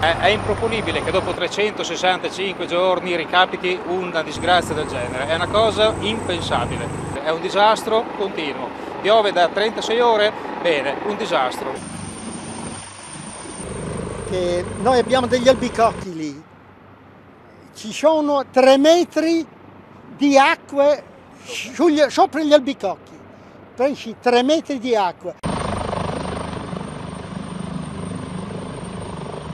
È, è improponibile che dopo 365 giorni ricapiti una disgrazia del genere, è una cosa impensabile, è un disastro continuo. Piove da 36 ore, bene, un disastro. Che noi abbiamo degli albicocchi lì, ci sono 3 metri di acque sopra gli albicocchi, pensi 3 metri di acqua.